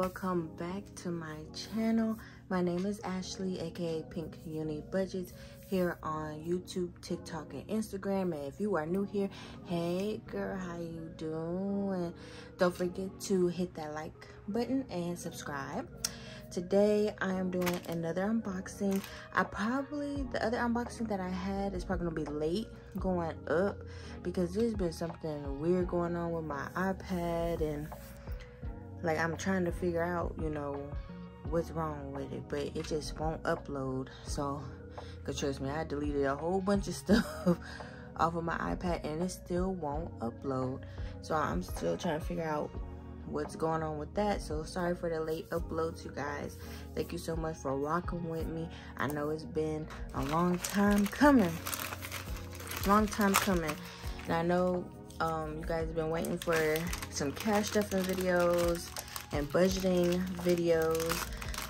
welcome back to my channel. My name is ashley aka pink uni budgets here on youtube tiktok and instagram. And if you are new here hey girl how you doing? Don't forget to hit that like button and subscribe. Today i am doing another unboxing. I probably the other unboxing that i had is probably gonna be late going up because there's been something weird going on with my ipad and like I'm trying to figure out, you know, what's wrong with it, but it just won't upload. So, cause trust me, I deleted a whole bunch of stuff off of my iPad and it still won't upload. So I'm still trying to figure out what's going on with that. So sorry for the late uploads, you guys. Thank you so much for rocking with me. I know it's been a long time coming. Long time coming. And I know um, you guys have been waiting for some cash stuffing videos and budgeting videos.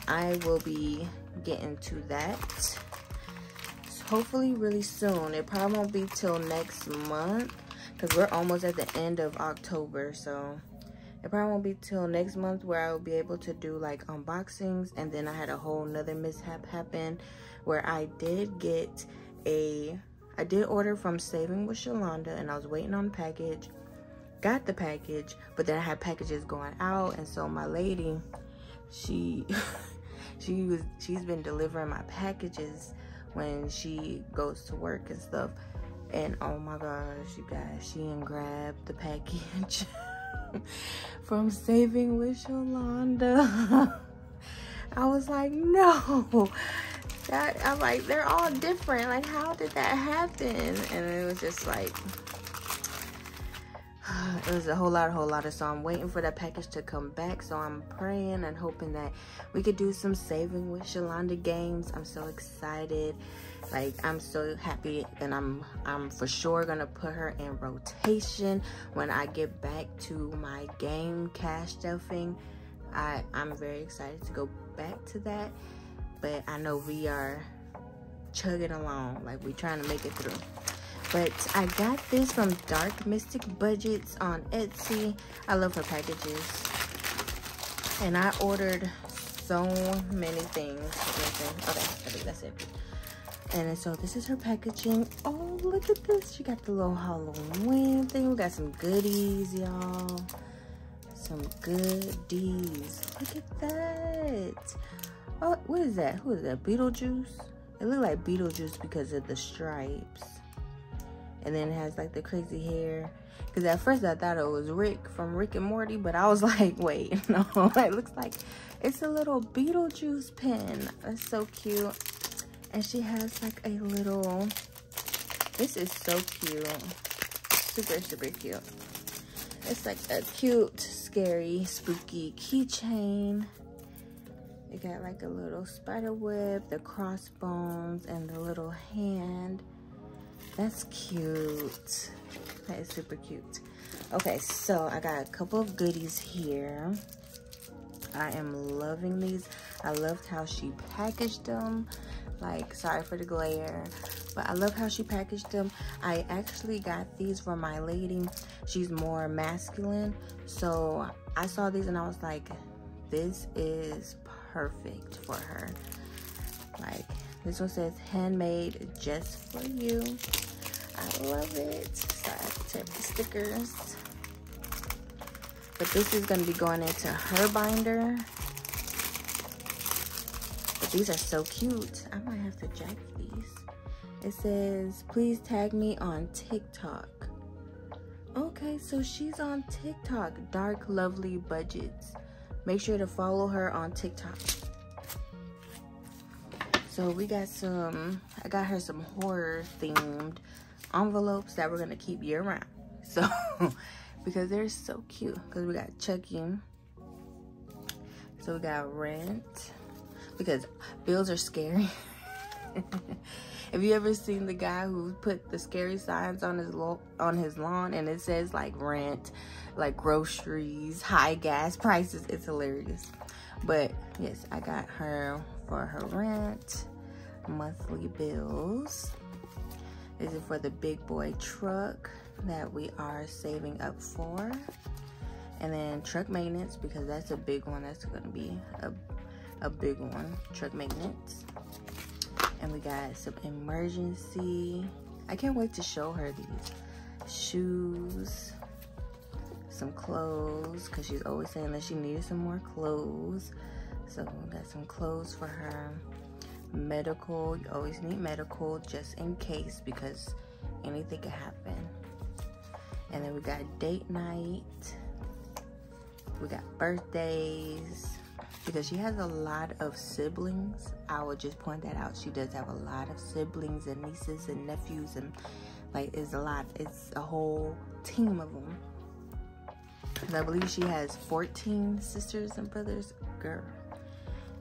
I will be getting to that hopefully really soon. It probably won't be till next month because we're almost at the end of October. So it probably won't be till next month where I will be able to do like unboxings. And then I had a whole nother mishap happen where I did get a I did order from Saving with Shalonda and I was waiting on the package. Got the package, but then I had packages going out and so my lady, she she was she's been delivering my packages when she goes to work and stuff. And oh my gosh, you guys, she and grabbed the package from Saving with Shalonda. I was like, no, that I'm like they're all different. Like how did that happen? And it was just like it was a whole lot, a whole lot of so I'm waiting for that package to come back. So I'm praying and hoping that we could do some saving with Shalonda games. I'm so excited. Like I'm so happy and I'm I'm for sure gonna put her in rotation when I get back to my game cash stuffing. I, I'm very excited to go back to that but I know we are chugging along like we're trying to make it through. But I got this from Dark Mystic Budgets on Etsy. I love her packages. And I ordered so many things. Okay I think that's it. And so this is her packaging. Oh look at this. She got the little Halloween thing. We got some goodies y'all. Some goodies. Look at that Oh, what is that? Who is that? Beetlejuice? It looked like Beetlejuice because of the stripes. And then it has like the crazy hair. Because at first I thought it was Rick from Rick and Morty, but I was like, wait, no. it looks like it's a little Beetlejuice pen. That's so cute. And she has like a little, this is so cute. Super, super cute. It's like a cute, scary, spooky keychain. It got like a little spider web, the crossbones, and the little hand. That's cute. That is super cute. Okay, so I got a couple of goodies here. I am loving these. I loved how she packaged them. Like, sorry for the glare, but I love how she packaged them. I actually got these from my lady. She's more masculine. So I saw these and I was like, this is perfect for her. Like, this one says handmade just for you. I love it. So I have the stickers. But this is going to be going into her binder. But these are so cute. I might have to jack these. It says, please tag me on TikTok. Okay, so she's on TikTok. Dark Luvly Budgets. Make sure to follow her on TikTok. So we got some, I got her some horror themed envelopes that we're gonna keep year round. So, because they're so cute. Because we got Chucky. So we got Rent. Because bills are scary. Have you ever seen the guy who put the scary signs on his on his lawn and it says like rent, like groceries, high gas prices? It's hilarious. But yes, I got her for her rent, monthly bills. This is for the big boy truck that we are saving up for. And then truck maintenance, because that's a big one. That's gonna be a, a big one, truck maintenance. And we got some emergency. I can't wait to show her these shoes, some clothes, because she's always saying that she needs some more clothes. So we got some clothes for her. Medical, you always need medical just in case because anything can happen. And then we got date night. We got birthdays. Because she has a lot of siblings. I would just point that out. She does have a lot of siblings and nieces and nephews and like it's a lot. It's a whole team of them. And I believe she has 14 sisters and brothers. Girl.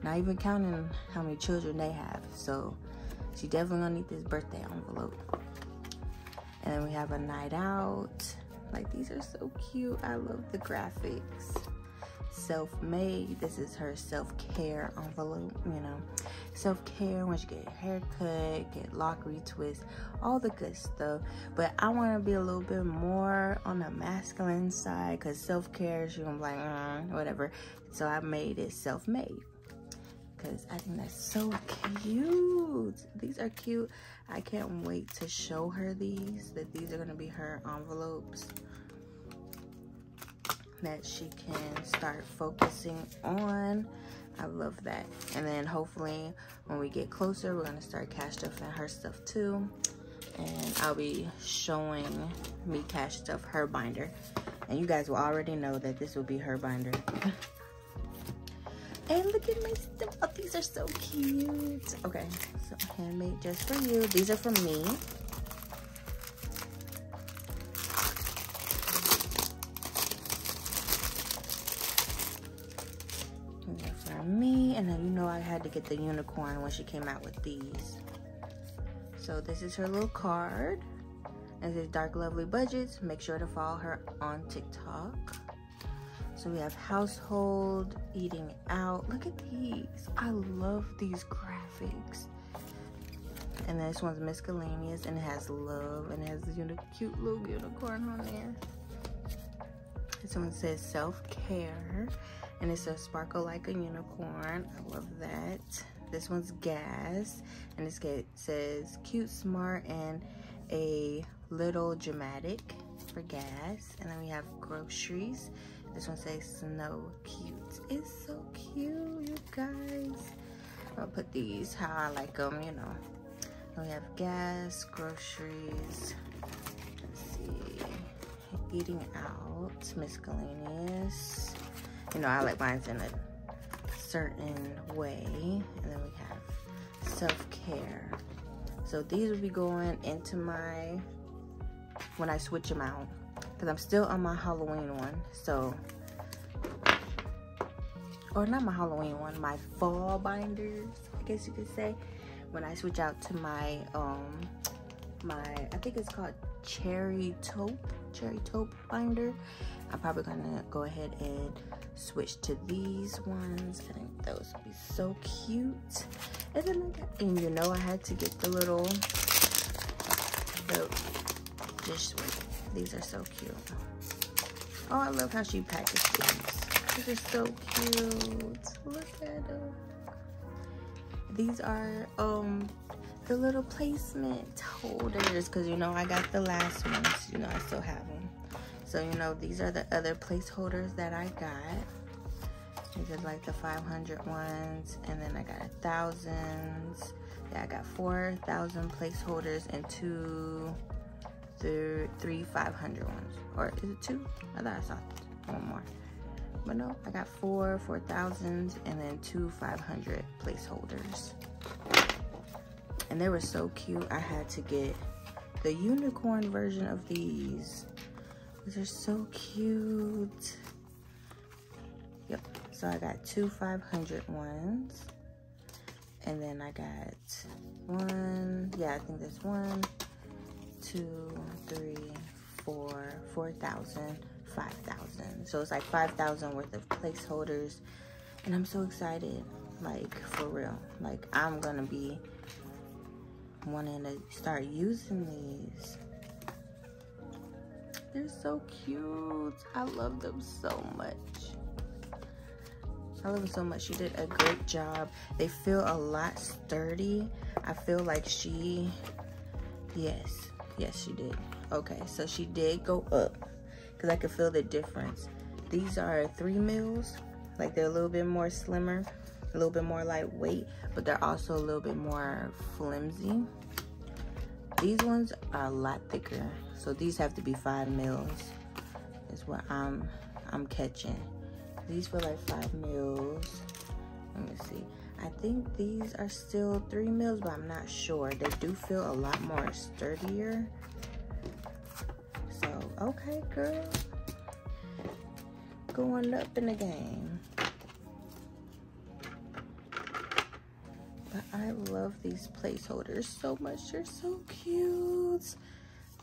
Not even counting how many children they have. So she definitely gonna need this birthday envelope. And then we have a night out. Like these are so cute. I love the graphics. Self-made. This is her self-care envelope, you know. Self-care, once you get a haircut, get lock retwist, all the good stuff. But I want to be a little bit more on the masculine side because self-care, gonna be like, mm, whatever. So I made it self-made because I think that's so cute. These are cute. I can't wait to show her these, that these are gonna be her envelopes that she can start focusing on. I love that. And then hopefully when we get closer, we're gonna start cash stuffing her stuff too. And I'll be showing me cash stuff her binder. And you guys will already know that this will be her binder. And look at my stuff. Oh, these are so cute. Okay, so handmade just for you. These are for me. I had to get the unicorn when she came out with these. So this is her little card. This is Dark Luvly Budgets. Make sure to follow her on TikTok. So we have household, eating out. Look at these. I love these graphics. And this one's miscellaneous and it has love and it has a cute little unicorn on there. This one says self-care and it says sparkle like a unicorn. I love that. This one's gas and it says cute, smart, and a little dramatic for gas. And then we have groceries this one says snow cute. It's so cute, you guys. I'll put these how I like them, you know. we have gas, groceries. Let's see. Eating out, miscellaneous. You know, I like mine in a certain way. And then we have self-care. So these will be going into my, when I switch them out because I'm still on my Halloween one. So, or not my Halloween one, my fall binders, I guess you could say. When I switch out to my, um, my, I think it's called Cherry Taupe, Cherry Taupe binder. I'm probably gonna go ahead and switch to these ones. I think those would be so cute. And then I got, and you know I had to get the little, the dish these are so cute. Oh, I love how she packaged these. These are so cute. Look at them. These are um the little placement holders because you know I got the last ones. You know I still have them. So you know these are the other placeholders that I got. These are like the 500 ones, and then I got a thousands. Yeah, I got 4,000 placeholders and two the three 500 ones. Or is it two? I thought I saw one more. But no, I got four 4,000s and then two 500 placeholders. And they were so cute. I had to get the unicorn version of these. These are so cute. Yep, so I got two 500 ones. And then I got one, yeah, I think there's one, two, three, four, four thousand, five thousand. So it's like five thousand worth of placeholders, and I'm so excited. Like for real, like I'm gonna be wanting to start using these. they're so cute i love them so much I love them so much. She did a great job. They feel a lot sturdy. I feel like she, yes, yes, she did. Okay, so she did go up because I could feel the difference. These are three mils. Like they're a little bit more slimmer, a little bit more lightweight, but they're also a little bit more flimsy. These ones are a lot thicker. So these have to be five mils is what I'm I'm catching. These were like five mils. Let me see. I think these are still three mils, but I'm not sure. They do feel a lot more sturdier. So, okay, girl. Going up in the game. I love these placeholders so much. They're so cute.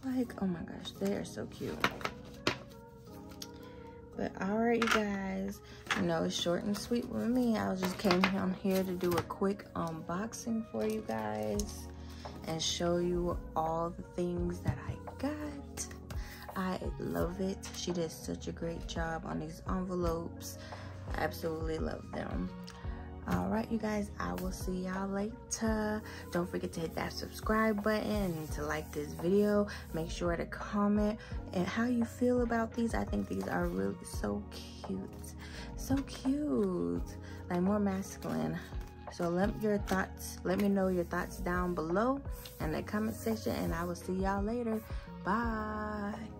Like, oh my gosh, they are so cute. But all right, you guys, you know, it's short and sweet with me. I just came down here to do a quick unboxing for you guys and show you all the things that I got. I love it. She did such a great job on these envelopes. I absolutely love them all right you guys i will see y'all later. Don't forget to hit that subscribe button and to like this video. Make sure to comment and how you feel about these. I think these are really so cute so cute like more masculine. So let your thoughts let me know your thoughts down below in the comment section and i will see y'all later. Bye